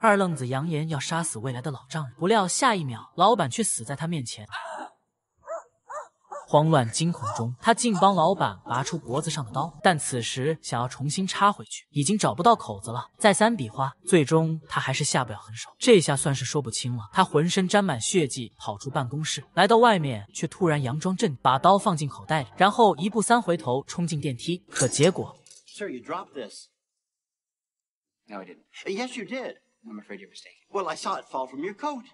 二愣子扬言要杀死未来的老丈人，不料下一秒，老板却死在他面前。慌乱惊恐中，他竟帮老板拔出脖子上的刀，但此时想要重新插回去，已经找不到口子了。再三比划，最终他还是下不了狠手。这下算是说不清了。他浑身沾满血迹，跑出办公室，来到外面，却突然佯装镇定，把刀放进口袋里，然后一步三回头冲进电梯。可结果，Sir, you dropped this. No, I didn't. Yes, you did. I'm afraid you're mistaken. Well, I saw it fall from your coat.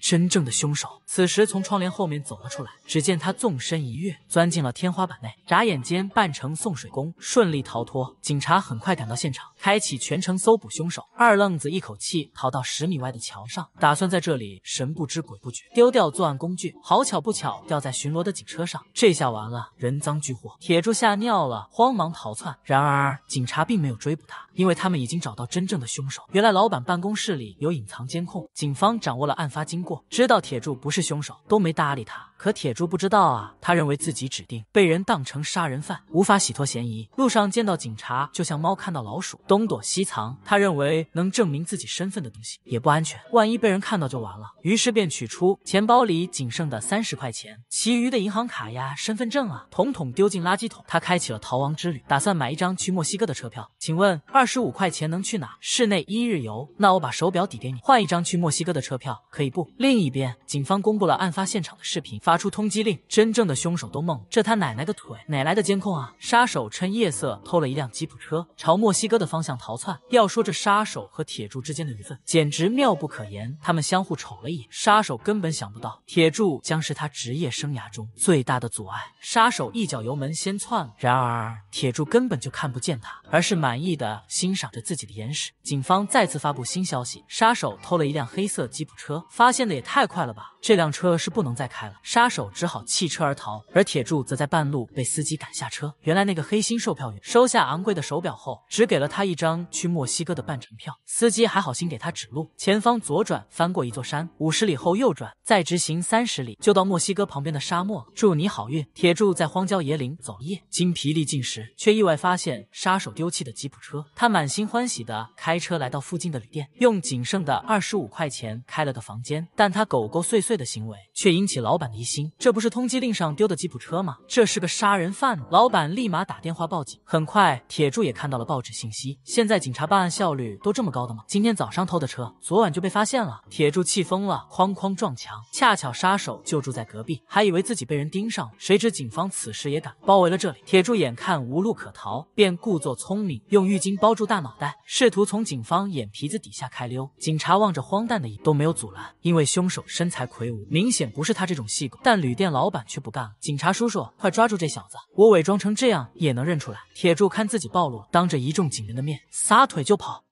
真正的凶手此时从窗帘后面走了出来，只见他纵身一跃，钻进了天花板内，眨眼间扮成送水工，顺利逃脱。警察很快赶到现场，开启全程搜捕凶手。二愣子一口气逃到十米外的桥上，打算在这里神不知鬼不觉，丢掉作案工具。好巧不巧，掉在巡逻的警车上，这下完了，人赃俱获。铁柱吓尿了，慌忙逃窜。然而警察并没有追捕他，因为他们已经找到真正的凶手。原来老板办公室里有隐藏监控，警方掌握了案发经过。知道铁柱不是凶手，都没搭理他。可铁柱不知道啊，他认为自己指定被人当成杀人犯，无法洗脱嫌疑。路上见到警察，就像猫看到老鼠，东躲西藏。他认为能证明自己身份的东西也不安全，万一被人看到就完了。于是便取出钱包里仅剩的三十块钱，其余的银行卡呀、身份证啊，统统丢进垃圾桶。他开启了逃亡之旅，打算买一张去墨西哥的车票。请问二十五块钱能去哪？室内一日游。那我把手表抵给你，换一张去墨西哥的车票，可以不？另一边，警方公布了案发现场的视频，发出通缉令。真正的凶手都懵，这他奶奶个腿，哪来的监控啊？杀手趁夜色偷了一辆吉普车，朝墨西哥的方向逃窜。要说这杀手和铁柱之间的缘分，简直妙不可言。他们相互瞅了一眼，杀手根本想不到铁柱将是他职业生涯中最大的阻碍。杀手一脚油门先窜了，然而铁柱根本就看不见他，而是满意的欣赏着自己的眼屎。警方再次发布新消息，杀手偷了一辆黑色吉普车，发现的也太快了吧！这辆车是不能再开了，杀手只好弃车而逃，而铁柱则在半路被司机赶下车。原来那个黑心售票员收下昂贵的手表后，只给了他一张去墨西哥的半程票。司机还好心给他指路，前方左转，翻过一座山，五十里后右转，再直行三十里，就到墨西哥旁边的沙漠。祝你好运！铁柱在荒郊野岭走夜，精疲力尽时，却意外发现杀手丢弃的吉普车。他满心欢喜的开车来到附近的旅店，用仅剩的二十五块钱开了个房间。但他狗狗碎碎的行为却引起老板的疑心，这不是通缉令上丢的吉普车吗？这是个杀人犯！老板立马打电话报警。很快，铁柱也看到了报纸信息。现在警察办案效率都这么高的吗？今天早上偷的车，昨晚就被发现了。铁柱气疯了，哐哐撞墙。恰巧杀手就住在隔壁，还以为自己被人盯上了。谁知警方此时也赶包围了这里。铁柱眼看无路可逃，便故作聪明，用浴巾包住大脑袋，试图从警方眼皮子底下开溜。警察望着荒诞的一都没有阻拦，因为凶手身材魁梧，明显不是他这种细狗。但旅店老板却不干了，警察叔叔，快抓住这小子！我伪装成这样也能认出来。铁柱看自己暴露，当着一众警员的面撒腿就跑。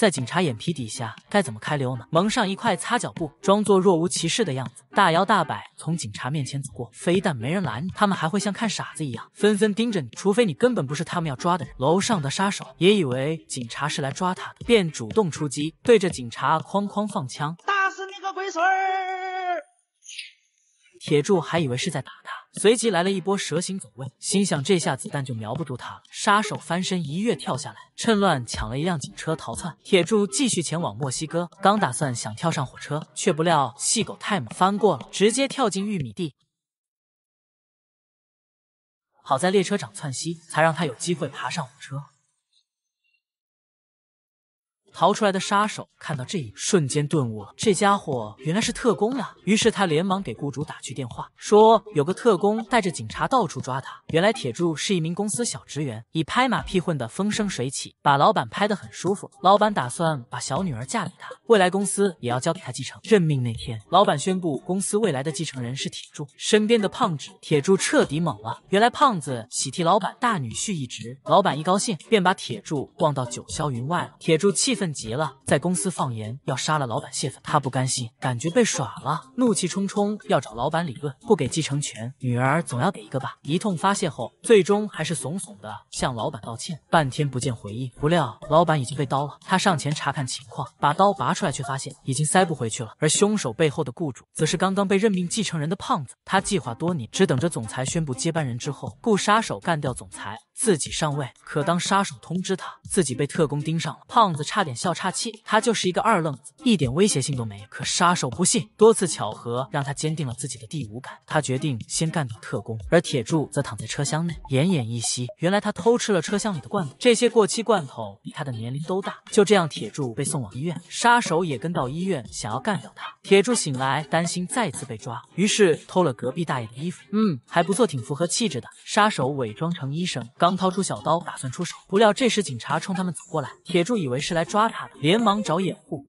在警察眼皮底下该怎么开溜呢？蒙上一块擦脚布，装作若无其事的样子，大摇大摆从警察面前走过。非但没人拦你，他们还会像看傻子一样，纷纷盯着你。除非你根本不是他们要抓的人。楼上的杀手也以为警察是来抓他的，便主动出击，对着警察哐哐放枪，打死你个龟孙儿！铁柱还以为是在打他。随即来了一波蛇形走位，心想这下子弹就瞄不住他了。杀手翻身一跃跳下来，趁乱抢了一辆警车逃窜。铁柱继续前往墨西哥，刚打算想跳上火车，却不料细狗太猛，翻过了，直接跳进玉米地。好在列车长窜稀，才让他有机会爬上火车。逃出来的杀手看到这一瞬间顿悟了，这家伙原来是特工呀！于是他连忙给雇主打去电话，说有个特工带着警察到处抓他。原来铁柱是一名公司小职员，以拍马屁混得风生水起，把老板拍得很舒服。老板打算把小女儿嫁给他，未来公司也要交给他继承。任命那天，老板宣布公司未来的继承人是铁柱。身边的胖子铁柱彻底懵了，原来胖子喜替老板大女婿一职，老板一高兴便把铁柱忘到九霄云外了。铁柱气。愤极了，在公司放言要杀了老板泄愤。他不甘心，感觉被耍了，怒气冲冲要找老板理论，不给继承权，女儿总要给一个吧。一通发泄后，最终还是怂怂的向老板道歉。半天不见回应，不料老板已经被刀了。他上前查看情况，把刀拔出来，却发现已经塞不回去了。而凶手背后的雇主，则是刚刚被任命继承人的胖子。他计划多年，只等着总裁宣布接班人之后，雇杀手干掉总裁。自己上位，可当杀手通知他自己被特工盯上了，胖子差点笑岔气。他就是一个二愣子，一点威胁性都没有。可杀手不信，多次巧合让他坚定了自己的第五感。他决定先干掉特工，而铁柱则躺在车厢内，奄奄一息。原来他偷吃了车厢里的罐头，这些过期罐头比他的年龄都大。就这样，铁柱被送往医院，杀手也跟到医院，想要干掉他。铁柱醒来，担心再次被抓，于是偷了隔壁大爷的衣服。嗯，还不错，挺符合气质的。杀手伪装成医生，刚。掏出小刀，打算出手，不料这时警察冲他们走过来，铁柱以为是来抓他的，连忙找掩护。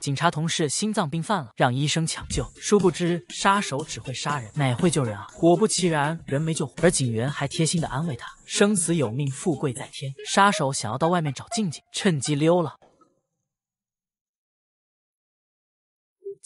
警察同事心脏病犯了，让医生抢救，殊不知杀手只会杀人，哪会救人啊？果不其然，人没救活，而警员还贴心的安慰他：生死有命，富贵在天。杀手想要到外面找静静，趁机溜了。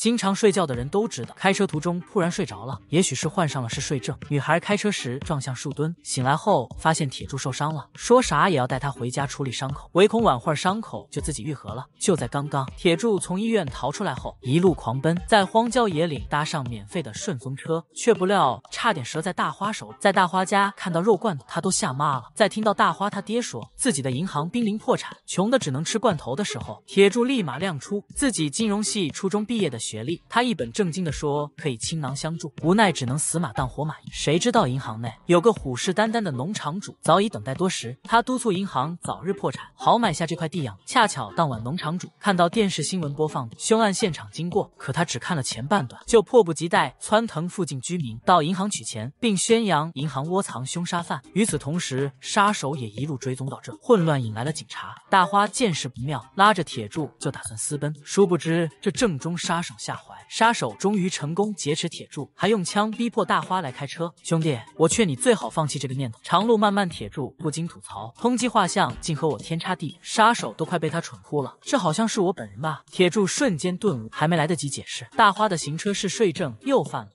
经常睡觉的人都知道，开车途中突然睡着了，也许是患上了嗜睡症。女孩开车时撞向树墩，醒来后发现铁柱受伤了，说啥也要带他回家处理伤口，唯恐晚会儿伤口就自己愈合了。就在刚刚，铁柱从医院逃出来后，一路狂奔，在荒郊野岭搭上免费的顺风车，却不料差点折在大花手里。在大花家看到肉罐头，他都吓妈了。在听到大花他爹说自己的银行濒临破产，穷的只能吃罐头的时候，铁柱立马亮出自己金融系初中毕业的学学历，他一本正经的说可以倾囊相助，无奈只能死马当活马医。谁知道银行内有个虎视眈眈的农场主，早已等待多时。他督促银行早日破产，好买下这块地养。恰巧当晚农场主看到电视新闻播放的凶案现场经过，可他只看了前半段，就迫不及待窜腾附近居民到银行取钱，并宣扬银行窝藏凶杀犯。与此同时，杀手也一路追踪到这，混乱引来了警察。大花见势不妙，拉着铁柱就打算私奔，殊不知这正中杀手下怀。杀手终于成功劫持铁柱，还用枪逼迫大花来开车。兄弟，我劝你最好放弃这个念头。长路漫漫，铁柱不禁吐槽：通缉画像竟和我天差地别，杀手都快被他蠢哭了。这好像是我本人吧？铁柱瞬间顿悟，还没来得及解释，大花的行车嗜睡症又犯了。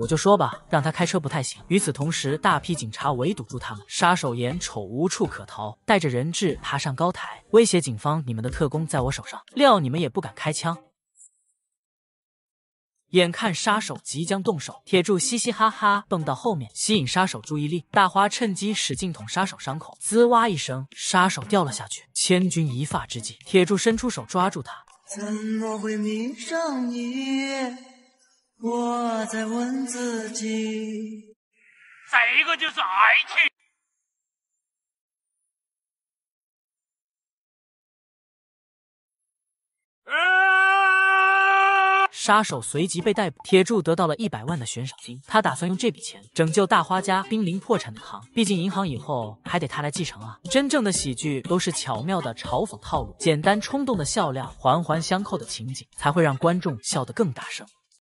我就说吧，让他开车不太行。与此同时，大批警察围堵住他们。杀手眼瞅无处可逃，带着人质爬上高台，威胁警方：“你们的特工在我手上，料你们也不敢开枪。”眼看杀手即将动手，铁柱嘻嘻哈哈蹦到后面，吸引杀手注意力。大花趁机使劲捅杀手伤口，滋哇一声，杀手掉了下去。千钧一发之际，铁柱伸出手抓住他。怎么会迷上你？我在问自己，这个就是爱情。杀手随即被逮捕，铁柱得到了一百万的悬赏金。他打算用这笔钱拯救大花家濒临破产的银行，毕竟银行以后还得他来继承啊。真正的喜剧都是巧妙的嘲讽套路，简单冲动的笑料，环环相扣的情景，才会让观众笑得更大声。